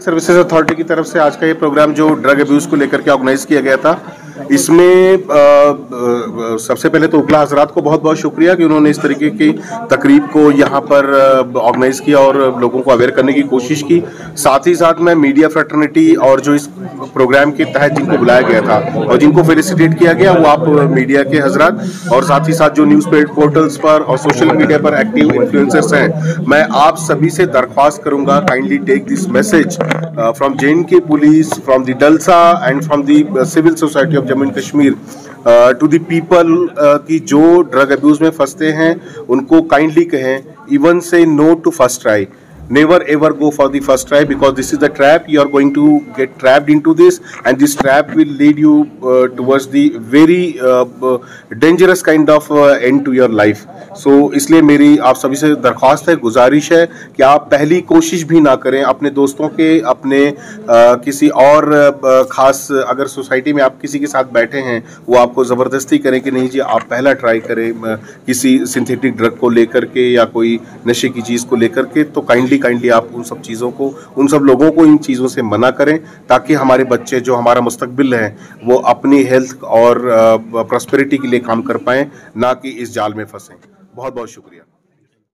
Services authority की तरफ़ से आज का ये प्रोग्राम जो ड्रग अब्यूज को लेकर के ऑर्गेनाइज किया गया था इसमें सबसे पहले तो उकला हजरात को बहुत बहुत शुक्रिया कि उन्होंने इस तरीके की तकरीब को यहाँ पर ऑर्गेनाइज किया और लोगों को अवेयर करने की कोशिश की। साथ ही साथ मैं मीडिया फ्रेटर्निटी और जो इस प्रोग्राम के तहत जिनको बुलाया गया था और जिनको फेलिसिटेट किया गया, वो आप मीडिया के हजरात और साथ ही साथ जो न्यूज़ पोर्टल्स पर और सोशल मीडिया पर एक्टिव इन्फ्लुएंसर्स हैं, मैं आप सभी से दरख्वास्त करूँगा kindly take this message from J K police from the DALSA and from the civil society of Jammu and Kashmir to the people की जो ड्रग अब्यूज में फंसते हैं, उनको काइंडली कहें even say no to first try never ever go for the first try because this is the trap you are going to get trapped into this and this trap will lead you uh, towards the very uh, uh, dangerous kind of uh, end to your life so इसलिए मेरी आप सभी से दरख्वास्त है गुजारिश है कि आप पहली कोशिश भी ना करें अपने दोस्तों के अपने आ, किसी और आ, खास अगर सोसाइटी में आप किसी के साथ बैठे हैं वो आपको ज़बरदस्ती करें कि नहीं जी आप पहला ट्राई करें किसी सिंथेटिक ड्रग को लेकर के या कोई नशे की चीज़ को लेकर के तो काइंडली काइंडली आप उन सब चीज़ों को, उन सब लोगों को इन चीज़ों से मना करें, ताकि हमारे बच्चे जो हमारा मुस्तबिल है, वो अपनी हेल्थ और प्रॉस्पेरिटी के लिए काम कर पाएँ, ना कि इस जाल में फंसें। बहुत बहुत शुक्रिया।